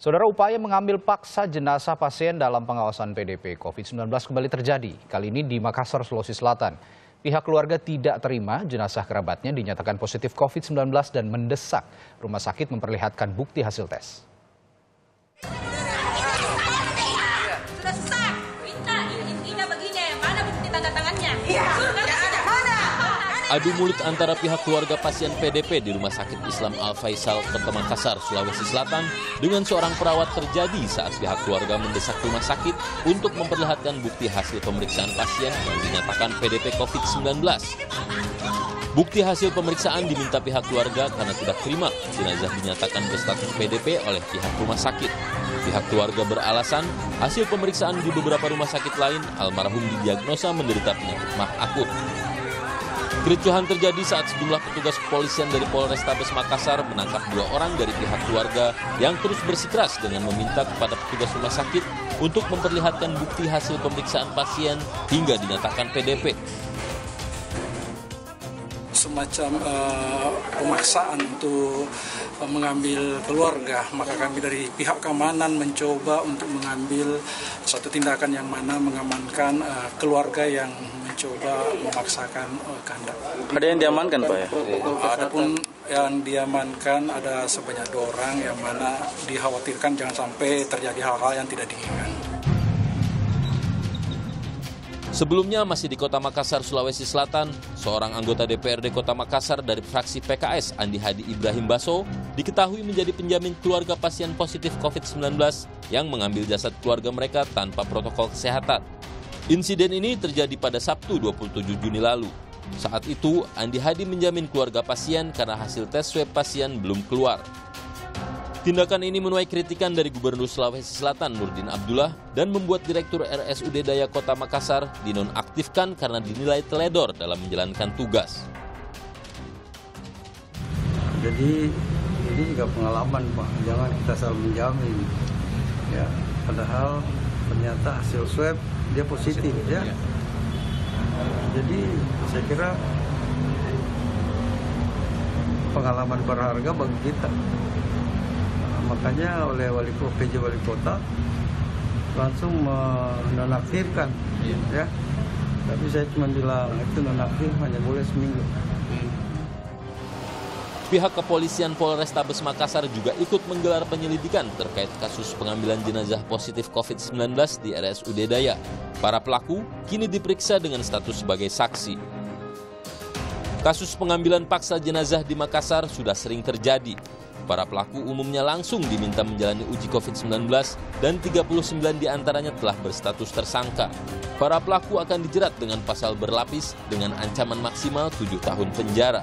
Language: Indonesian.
Saudara upaya mengambil paksa jenazah pasien dalam pengawasan PDP COVID-19 kembali terjadi. Kali ini di Makassar, Sulawesi Selatan. Pihak keluarga tidak terima jenazah kerabatnya dinyatakan positif COVID-19 dan mendesak rumah sakit memperlihatkan bukti hasil tes. Adu mulut antara pihak keluarga pasien PDP di Rumah Sakit Islam Al Faisal, Kota Makassar, Sulawesi Selatan dengan seorang perawat terjadi saat pihak keluarga mendesak rumah sakit untuk memperlihatkan bukti hasil pemeriksaan pasien yang dinyatakan PDP COVID-19. Bukti hasil pemeriksaan diminta pihak keluarga karena tidak terima jenazah dinyatakan berstatus PDP oleh pihak rumah sakit. Pihak keluarga beralasan hasil pemeriksaan di beberapa rumah sakit lain almarhum didiagnosa menderita penyakit mah akut. Kericuhan terjadi saat sejumlah petugas kepolisian dari Polrestabes Makassar menangkap dua orang dari pihak keluarga yang terus bersikeras dengan meminta kepada petugas rumah sakit untuk memperlihatkan bukti hasil pemeriksaan pasien hingga dinyatakan PDP. semacam uh, pemaksaan untuk uh, mengambil keluarga maka kami dari pihak keamanan mencoba untuk mengambil suatu tindakan yang mana mengamankan uh, keluarga yang mencoba memaksakan uh, kehendak. Ada yang diamankan Pak ya? Adapun yang diamankan ada sebanyak dua orang yang mana dikhawatirkan jangan sampai terjadi hal-hal yang tidak diinginkan. Sebelumnya masih di kota Makassar, Sulawesi Selatan, seorang anggota DPRD kota Makassar dari fraksi PKS, Andi Hadi Ibrahim Baso, diketahui menjadi penjamin keluarga pasien positif COVID-19 yang mengambil jasad keluarga mereka tanpa protokol kesehatan. Insiden ini terjadi pada Sabtu 27 Juni lalu. Saat itu, Andi Hadi menjamin keluarga pasien karena hasil tes swab pasien belum keluar. Tindakan ini menuai kritikan dari Gubernur Sulawesi Selatan Nurdin Abdullah dan membuat Direktur RSUD Daya Kota Makassar dinonaktifkan karena dinilai teledor dalam menjalankan tugas. Jadi ini juga pengalaman Pak, jangan kita selalu menjamin. Ya, padahal ternyata hasil swab dia positif ya. Jadi saya kira pengalaman berharga bagi kita. Makanya oleh wali kota PJ wali kota langsung menonaktifkan ya. Tapi saya cuma bilang itu nonaktif hanya boleh seminggu Pihak kepolisian Polrestabes Makassar juga ikut menggelar penyelidikan terkait kasus pengambilan jenazah positif COVID-19 di RSUD Daya. Para pelaku kini diperiksa dengan status sebagai saksi. Kasus pengambilan paksa jenazah di Makassar sudah sering terjadi. Para pelaku umumnya langsung diminta menjalani uji COVID-19 dan 39 di antaranya telah berstatus tersangka. Para pelaku akan dijerat dengan pasal berlapis dengan ancaman maksimal 7 tahun penjara.